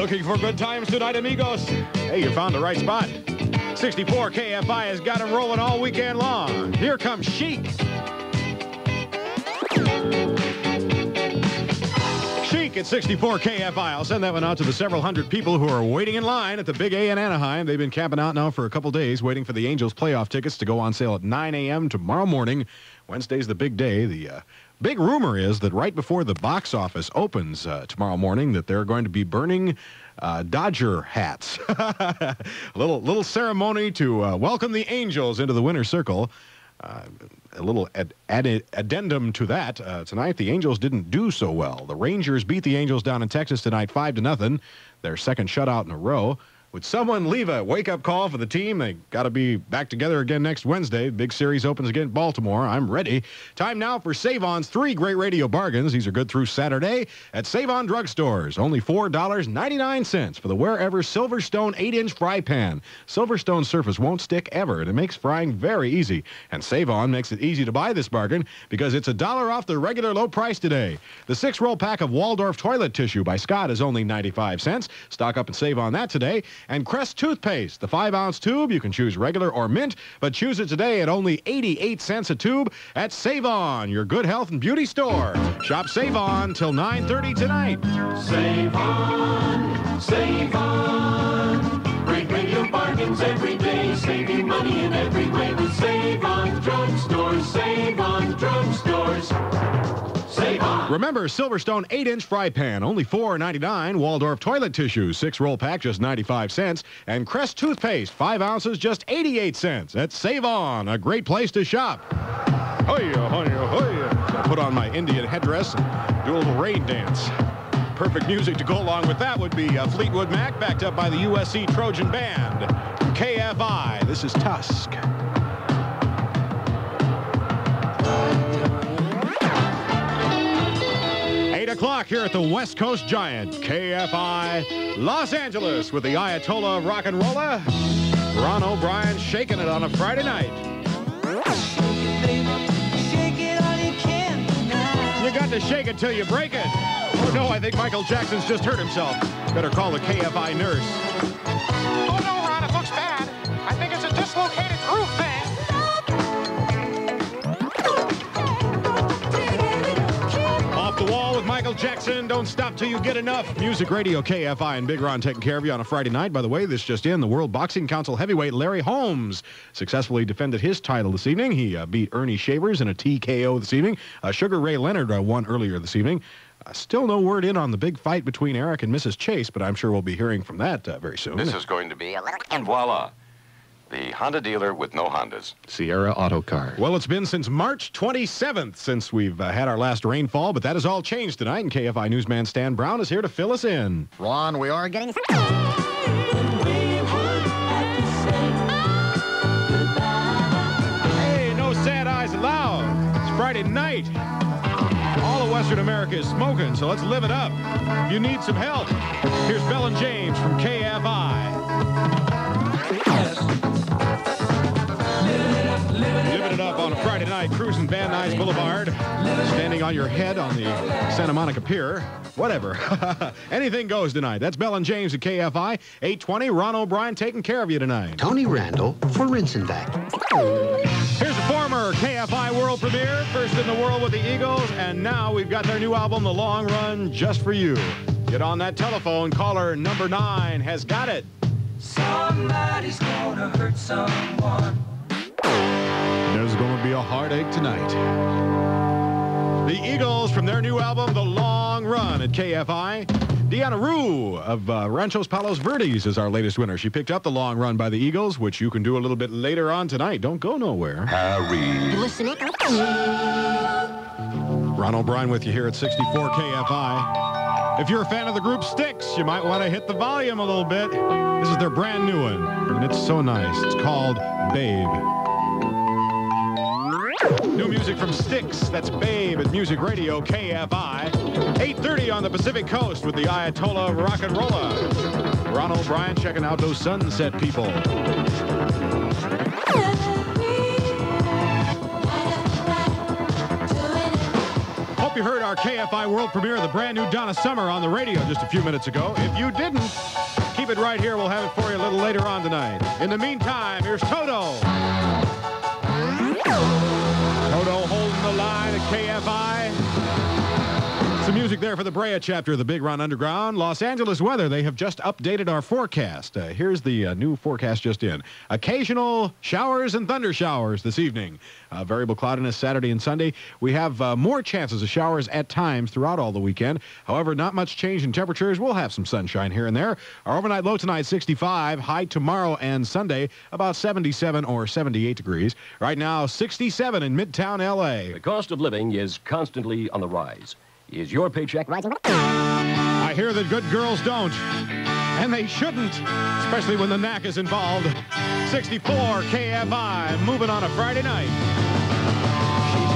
Looking for good times tonight, amigos? Hey, you found the right spot. 64 KFI has got him rolling all weekend long. Here comes Chic. Chic at 64 KFI. I'll send that one out to the several hundred people who are waiting in line at the Big A in Anaheim. They've been camping out now for a couple days, waiting for the Angels playoff tickets to go on sale at 9 a.m. tomorrow morning. Wednesday's the big day. The uh, big rumor is that right before the box office opens uh, tomorrow morning, that they're going to be burning uh, Dodger hats. a little little ceremony to uh, welcome the Angels into the winner's circle. Uh, a little ad- ad- addendum to that uh, tonight. The Angels didn't do so well. The Rangers beat the Angels down in Texas tonight, five to nothing. Their second shutout in a row. Would someone leave a wake-up call for the team? They got to be back together again next Wednesday. Big series opens against Baltimore. I'm ready. Time now for Save-On's three great radio bargains. These are good through Saturday at Save-On drugstores. Only $4.99 for the Wearever Silverstone 8-inch fry pan. Silverstone surface won't stick ever, and it makes frying very easy. And Save-On makes it easy to buy this bargain because it's a dollar off the regular low price today. The six-roll pack of Waldorf toilet tissue by Scott is only 95 cents. Stock up and save on that today and Crest toothpaste. The five ounce tube, you can choose regular or mint, but choose it today at only 88 cents a tube at Save On, your good health and beauty store. Shop Save On till 9:30 tonight. Save on, save on. Great radio bargains every day, saving money in every way with Save on drugstores. Save on drugstores. Remember, Silverstone 8-inch fry pan, only $4.99. Waldorf toilet tissue, six-roll pack, just 95 cents. And Crest toothpaste, five ounces, just 88 cents. At Save On, a great place to shop. Hoya, hoya, hoya. Gonna put on my Indian headdress and do a little rain dance. Perfect music to go along with that would be uh, Fleetwood Mac, backed up by the USC Trojan Band. KFI, this is Tusk. O'clock here at the West Coast Giant, KFI Los Angeles with the Ayatollah of Rock and Rolla, Ron O'Brien shaking it on a Friday night. You got to shake it till you break it. Oh no, I think Michael Jackson's just hurt himself. Better call the KFI nurse. Oh no, Ron, it looks bad. I think it's a dislocated groove thing. Michael Jackson. Don't stop till you get enough. Music Radio KFI and Big Ron taking care of you on a Friday night. By the way, this just in, the World Boxing Council heavyweight Larry Holmes successfully defended his title this evening. He uh, beat Ernie Shavers in a TKO this evening. Uh, Sugar Ray Leonard uh, won earlier this evening. Uh, still no word in on the big fight between Eric and Mrs. Chase, but I'm sure we'll be hearing from that uh, very soon. This is going to be, and voila, the Honda dealer with no Hondas. Sierra Auto Car. Well, it's been since March 27th since we've uh, had our last rainfall, but that has all changed tonight, and KFI newsman Stan Brown is here to fill us in. Ron, we are getting. Hey, no sad eyes allowed. It's Friday night. All of Western America is smoking, so let's live it up. If you need some help, here's Bell and James from KFI. Van Nuys Boulevard, standing on your head on the Santa Monica Pier. Whatever. Anything goes tonight. That's Bell and James at KFI. 820, Ron O'Brien taking care of you tonight. Tony Randall for Rinsenbeck. Here's a former KFI world premiere, first in the world with the Eagles, and now we've got their new album, The Long Run, just for you. Get on that telephone. Caller number nine has got it. Somebody's gonna hurt someone. There's going to be a heartache tonight. The Eagles from their new album, The Long Run at KFI. Deanna Rue of uh, Ranchos Palos Verdes is our latest winner. She picked up The Long Run by the Eagles, which you can do a little bit later on tonight. Don't go nowhere. Harry. Listening. Ron O'Brien with you here at 64 KFI. If you're a fan of the group Styx, you might want to hit the volume a little bit. This is their brand new one, and it's so nice. It's called Babe. New music from Styx. That's Babe at Music Radio KFI. 8:30 on the Pacific Coast with the Ayatollah Rock and Rolla. Ron O'Brien checking out those sunset people. hope you heard our KFI world premiere of the brand new Donna Summer on the radio just a few minutes ago. If you didn't, keep it right here. We'll have it for you a little later on tonight. In the meantime, here's. Toto KFI. Some music there for the Brea chapter of the Big Ron Underground. Los Angeles weather, they have just updated our forecast. Uh, here's the uh, new forecast just in. Occasional showers and thunder showers this evening. Uh, variable cloudiness Saturday and Sunday. We have uh, more chances of showers at times throughout all the weekend. However, not much change in temperatures. We'll have some sunshine here and there. Our overnight low tonight 65, high tomorrow and Sunday about 77 or 78 degrees. Right now 67 in Midtown LA. The cost of living is constantly on the rise. Is your paycheck rising? I hear that good girls don't. And they shouldn't, especially when the knack is involved. 64 KFI, moving on a Friday night. She's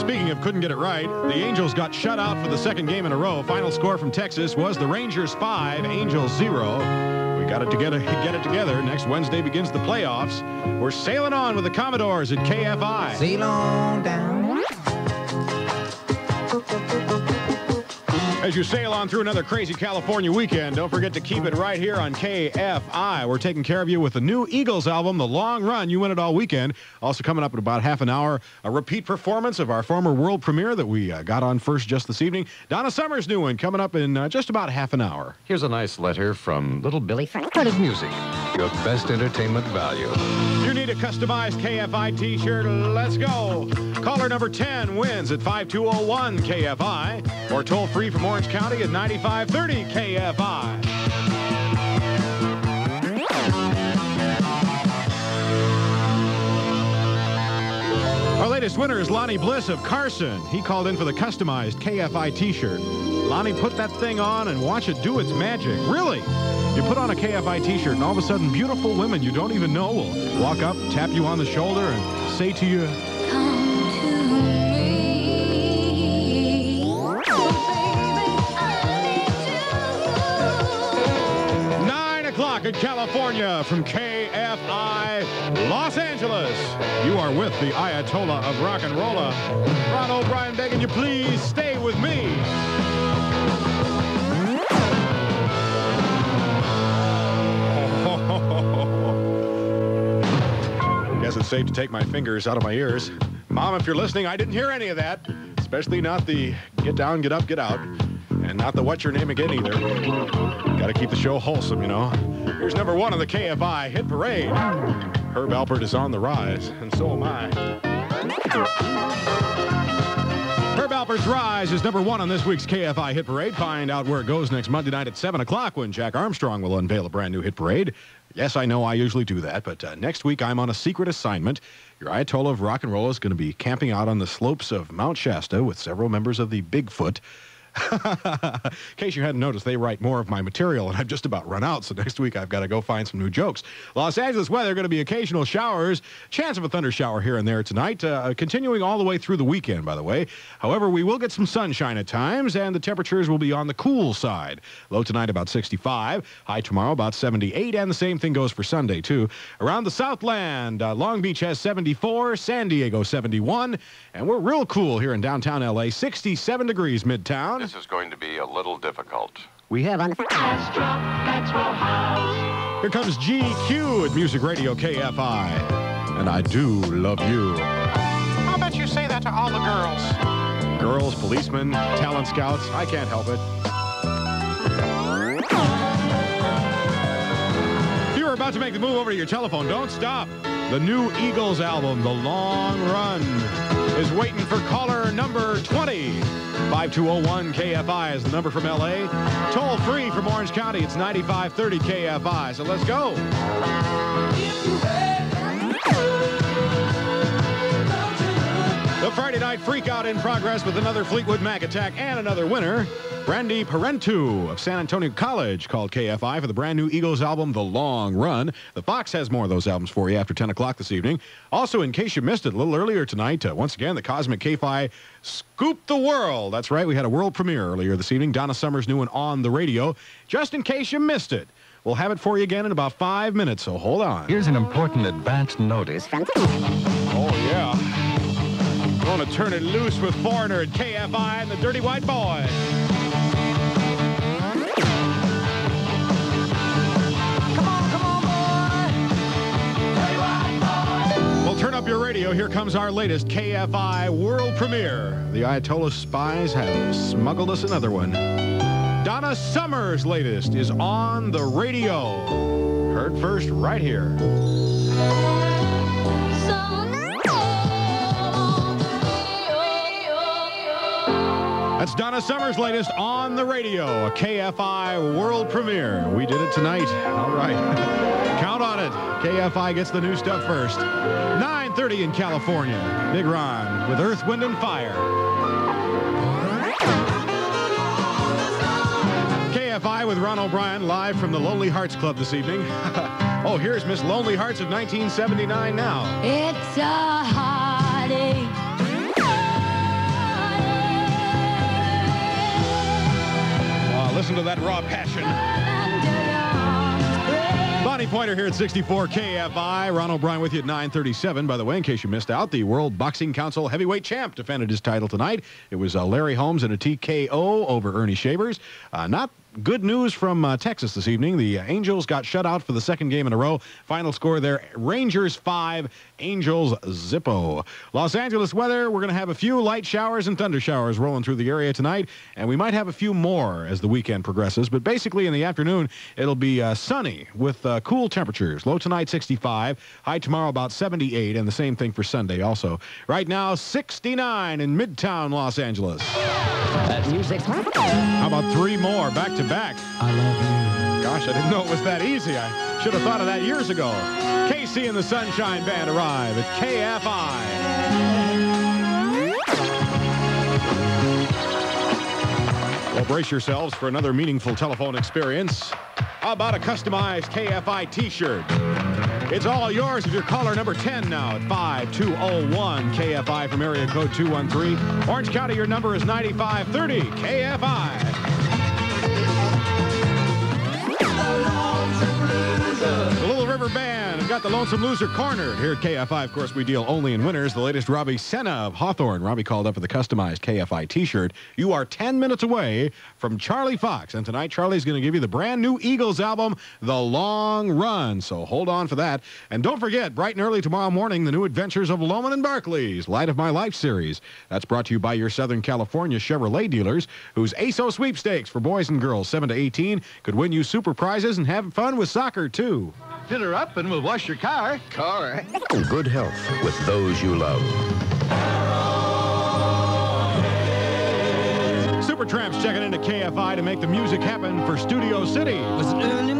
Speaking of couldn't get it right, the Angels got shut out for the second game in a row. Final score from Texas was the Rangers 5, Angels 0. We got it together, get it together. Next Wednesday begins the playoffs. We're sailing on with the Commodores at KFI. Sail on down. As you sail on through another crazy California weekend, don't forget to keep it right here on KFI. We're taking care of you with the new Eagles album, The Long Run. You win it all weekend. Also coming up in about half an hour, a repeat performance of our former world premiere that we uh, got on first just this evening. Donna Summers' new one coming up in uh, just about half an hour. Here's a nice letter from Little Billy Frank. Credit Music, your best entertainment value. You need a customized KFI t-shirt? Let's go. Caller number 10 wins at 5201 KFI or toll free from Orange County at 9530 KFI. Our latest winner is Lonnie Bliss of Carson. He called in for the customized KFI t-shirt. Lonnie, put that thing on and watch it do its magic. Really? You put on a KFI t-shirt and all of a sudden beautiful women you don't even know will walk up, tap you on the shoulder and say to you, in California from KFI Los Angeles. You are with the Ayatollah of rock and rolla. Ron O'Brien begging you please stay with me. It's safe to take my fingers out of my ears. Mom, if you're listening, I didn't hear any of that. Especially not the get down, get up, get out. And not the what's your name again either. Got to keep the show wholesome, you know. Here's number one on the KFI Hit Parade. Herb Alpert is on the rise, and so am I. Herb Alpert's Rise is number one on this week's KFI Hit Parade. Find out where it goes next Monday night at 7 o'clock when Jack Armstrong will unveil a brand new hit parade. Yes, I know I usually do that, but uh, next week I'm on a secret assignment. Your Ayatollah of rock and roll is going to be camping out on the slopes of Mount Shasta with several members of the Bigfoot. In case you hadn't noticed, they write more of my material, and I've just about run out. So next week I've got to go find some new jokes. Los Angeles weather going to be occasional showers, chance of a thunder shower here and there tonight, uh, continuing all the way through the weekend. By the way, however, we will get some sunshine at times, and the temperatures will be on the cool side. Low tonight about 65, high tomorrow about 78, and the same thing goes for Sunday too. Around the Southland, uh, Long Beach has 74, San Diego 71, and we're real cool here in downtown LA, 67 degrees midtown. This is going to be a little difficult. We have on the Here comes GQ at Music Radio KFI. And I do love you. I'll bet you say that to all the girls. Girls, policemen, talent scouts, I can't help it. You are about to make the move over to your telephone, don't stop. The new Eagles album, The Long Run, is waiting for caller number 20. 5201 KFI is the number from LA. Toll free from Orange County, it's 9530 KFI. So let's go. The Friday night freakout in progress with another Fleetwood Mac attack and another winner. Brandy Parentu of San Antonio College called KFI for the brand new Eagles album, The Long Run. The Fox has more of those albums for you after 10 o'clock this evening. Also, in case you missed it a little earlier tonight, uh, once again, the Cosmic KFI scooped the world. That's right, we had a world premiere earlier this evening. Donna Summers' new one on the radio. Just in case you missed it, we'll have it for you again in about five minutes, so hold on. Here's an important advance notice. Oh, yeah. Want to turn it loose with Foreigner at KFI and the Dirty White Boys. Come on, come on, boy. Dirty White Boy. Well, turn up your radio. Here comes our latest KFI world premiere. The Ayatollah spies have smuggled us another one. Donna Summer's latest is on the radio. Heard first right here. That's Donna Summer's latest on the radio, a KFI world premiere. We did it tonight. All right. Count on it. KFI gets the new stuff first. 9.30 in California. Big Ron with Earth, Wind, and Fire. KFI with Ron O'Brien live from the Lonely Hearts Club this evening. oh, here's Miss Lonely Hearts of 1979 now. It's a listen to that raw passion. Bonnie Pointer here at 64 KFI. Ron O'Brien with you at 937. By the way, in case you missed out, the World Boxing Council heavyweight champ defended his title tonight. It was uh, Larry Holmes in a TKO over Ernie Shavers. Uh, not good news from uh, Texas this evening. The uh, Angels got shut out for the second game in a row. Final score there Rangers 5, Angels Zippo. Los Angeles weather, we're going to have a few light showers and thunder showers rolling through the area tonight, and we might have a few more as the weekend progresses. But basically, in the afternoon, it'll be uh, sunny with uh, cool temperatures. Low tonight 65, high tomorrow about 78, and the same thing for Sunday also. Right now, 69 in Midtown Los Angeles. How about three more back to back? I love you. Gosh, I didn't know it was that easy. I should have thought of that years ago. KC and the Sunshine Band arrive at KFI. Well, brace yourselves for another meaningful telephone experience. How about a customized KFI t-shirt? It's all yours if you're caller number 10 now at 5201 KFI from area code 213. Orange County, your number is 9530 KFI. River Band have got the Lonesome Loser cornered. Here at KFI, of course, we deal only in winners. The latest Robbie Senna of Hawthorne. Robbie called up for the customized KFI t-shirt. You are 10 minutes away from Charlie Fox. And tonight, Charlie's going to give you the brand new Eagles album, The Long Run. So hold on for that. And don't forget, bright and early tomorrow morning, the new adventures of Lohman and Barkley's Light of My Life series. That's brought to you by your Southern California Chevrolet dealers, whose ASO sweepstakes for boys and girls 7 to 18 could win you super prizes and have fun with soccer, too. Fill her up and we'll wash your car. Car. Eh? Good health with those you love. Supertramps checking into KFI to make the music happen for Studio City. Was it early